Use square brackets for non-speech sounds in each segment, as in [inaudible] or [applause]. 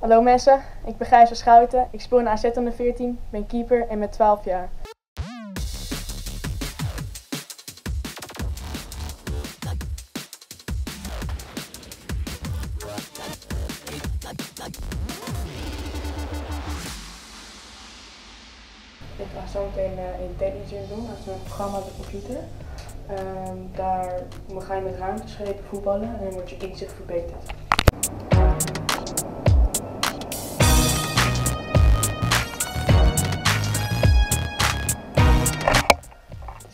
Hallo mensen, ik ben Gijs van Schouten. Ik speel in AZ onder 14, ben keeper en met 12 jaar. Ik ga zo meteen uh, in Television doen, dat is een programma op de computer. Ehm, daar ga je met ruimteschepen voetballen en dan wordt je inzicht verbeterd.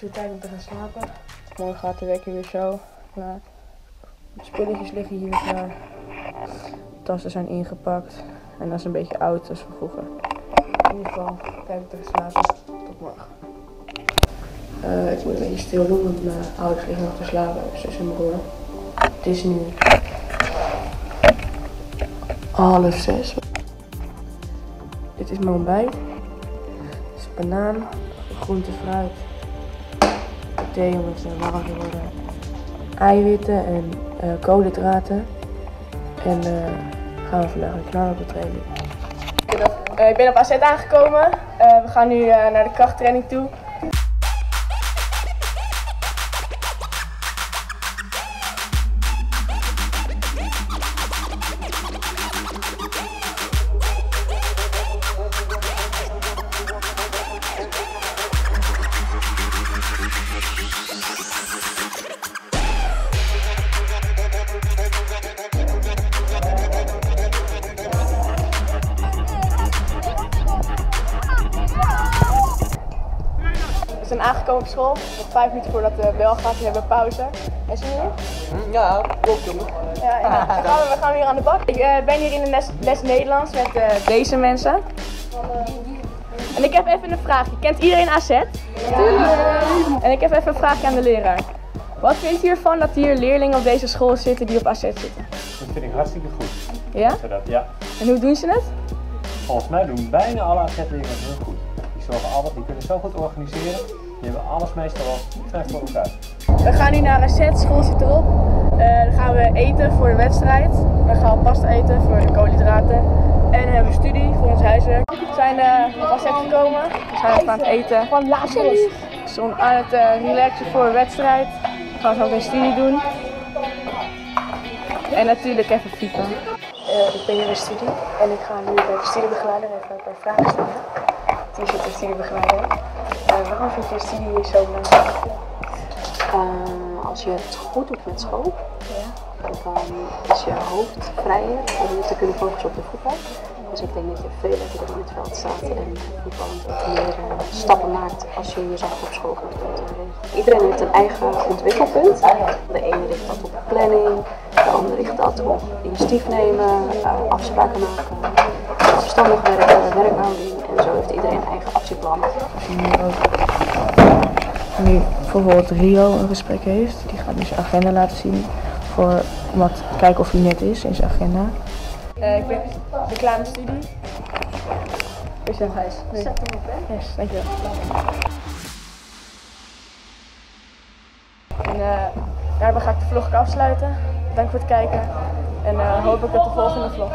Weer tijd om te gaan slapen. Morgen gaat de wekker weer zo. klaar. De spulletjes liggen hier klaar. De tassen zijn ingepakt. En dat is een beetje oud als van vroeger. In ieder geval, tijd om te gaan slapen. Tot morgen. Eh, ik moet een beetje stil doen, want mijn ouders liggen nog te slapen. Zus mijn broer. Het is nu half zes. Dit is mijn ontbijt. Het is banaan, groente, fruit, thee om het eh, warm worden, eiwitten en eh, koolhydraten. En eh, gaan we vandaag weer knallen op de training. ik ben op AZ aangekomen. we gaan nu naar de krachttraining toe. Zijn aangekomen op school. Nog vijf minuten voordat de bel gaat. We hebben pauze. En zie je nu? Ja, klopt jongen. Ja, ja. [laughs] Dan gaan we, we gaan weer aan de bak. Ik eh, ben hier in de les, les Nederlands met eh, deze mensen. En ik heb even een vraagje. Kent iedereen AZ? Ja. En ik heb even een vraagje aan de leraar. Wat vindt u ervan dat hier leerlingen op deze school zitten die op AZ zitten? Dat vind ik hartstikke goed. Ja? Ja. En hoe doen ze het? Volgens mij doen bijna alle AZ-leerlingen het heel goed. Die zorgen altijd, die kunnen zo goed organiseren. Die hebben alles meestal wel vrij voor elkaar. We gaan nu naar AZ, school zit erop. Eh, dan gaan we eten voor de wedstrijd. Dan gaan we pasta eten voor de koolhydraten. En hebben we studie voor ons huiswerk. We zijn uh, op AZ gekomen. We zijn even aan het eten. Van We zijn aan het uh, relaxen voor de wedstrijd. We gaan zo weer studie doen. En natuurlijk even FIFA. ik ben hier bij studie en ik ga nu bij de studiebegeleider even een paar vragen stellen. Zit de studiebegeleider. waarom vind je studie zo belangrijk? Uh, als je het goed doet met school, Ja. dan is je hoofd vrijer om te kunnen focussen op de voetbal. Dus ik denk dat je veel lekkerder in het veld staat en voetballend ook meer uh, stappen maakt als je jezelf op school uh, Iedereen heeft een eigen ontwikkelpunt. De ene richt dat op planning, de ander richt dat op initiatief nemen, uh, afspraken maken, verstandig werken, werkhouding. En zo heeft iedereen een eigen actieplan. nu bijvoorbeeld Rio een gesprek heeft. Die gaat nu zijn agenda laten zien. Voor, om te kijken of hij net is in zijn agenda. Uh, ik ben, ben klaar met studie. Is dat Gijs? Nee. Zet hem op, hè? Yes, dankjewel. En uh, daarbij ga ik de vlog afsluiten. Dank voor het kijken. En uh, hoop ik tot de volgende vlog.